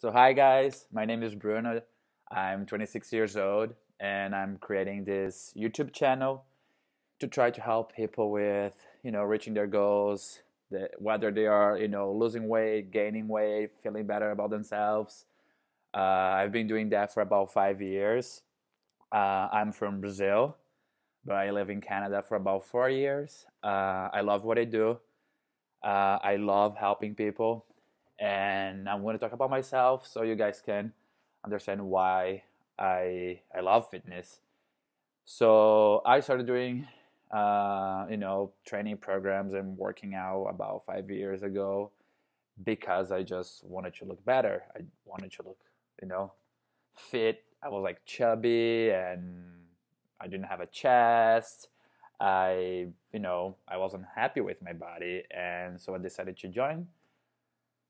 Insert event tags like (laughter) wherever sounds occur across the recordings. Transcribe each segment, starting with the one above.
So, hi guys, my name is Bruno. I'm 26 years old and I'm creating this YouTube channel to try to help people with, you know, reaching their goals, whether they are, you know, losing weight, gaining weight, feeling better about themselves. Uh, I've been doing that for about five years. Uh, I'm from Brazil, but I live in Canada for about four years. Uh, I love what I do. Uh, I love helping people and I'm going to talk about myself so you guys can understand why I I love fitness. So I started doing uh, you know training programs and working out about five years ago because I just wanted to look better. I wanted to look you know fit. I was like chubby and I didn't have a chest. I you know I wasn't happy with my body and so I decided to join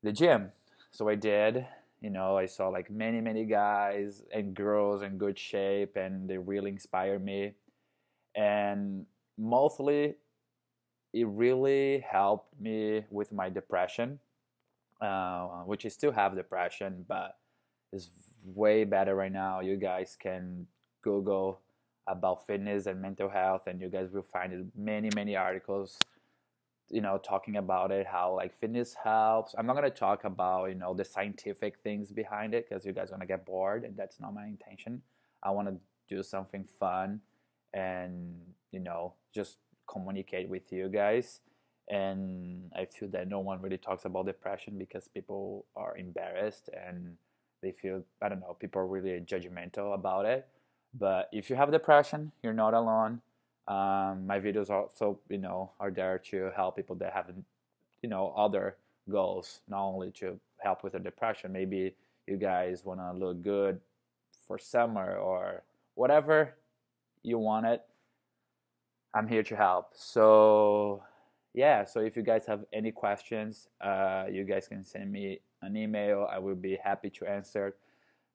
the gym. So I did. You know, I saw like many, many guys and girls in good shape, and they really inspired me. And mostly, it really helped me with my depression, uh, which I still have depression, but it's way better right now. You guys can Google about fitness and mental health, and you guys will find many, many articles you know talking about it how like fitness helps. I'm not going to talk about you know the scientific things behind it because you guys are going to get bored and that's not my intention. I want to do something fun and you know just communicate with you guys. And i feel that no one really talks about depression because people are embarrassed and they feel i don't know people are really judgmental about it. But if you have depression you're not alone um, my videos also, you know, are there to help people that have, you know, other goals, not only to help with the depression. Maybe you guys want to look good for summer or whatever you want it. I'm here to help. So, yeah. So if you guys have any questions, uh, you guys can send me an email. I will be happy to answer.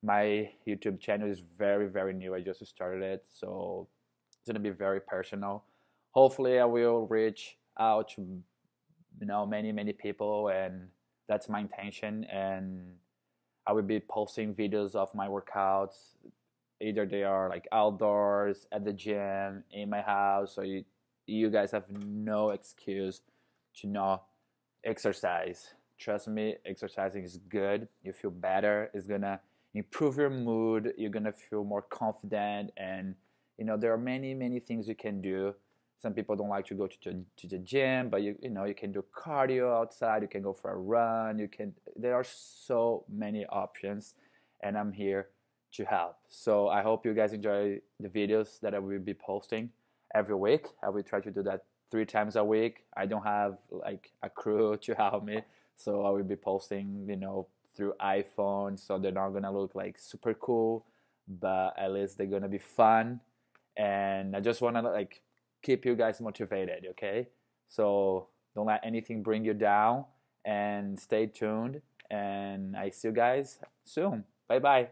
My YouTube channel is very, very new. I just started it, so it's to be very personal. Hopefully, I will reach out to you know many many people, and that's my intention. And I will be posting videos of my workouts. Either they are like outdoors, at the gym, in my house, so you you guys have no excuse to not exercise. Trust me, exercising is good. You feel better. It's gonna improve your mood. You're gonna feel more confident and you know there are many many things you can do. Some people don't like to go to the, to the gym but you you know you can do cardio outside you can go for a run you can there are so many options and i'm here to help. So i hope you guys enjoy the videos that i will be posting every week. I will try to do that three times a week. I don't have like a crew (laughs) to help me. So i will be posting you know through iphone so they're not gonna look like super cool but at least they're gonna be fun and I just want to like keep you guys motivated, okay? So don't let anything bring you down and stay tuned and I see you guys soon. Bye bye.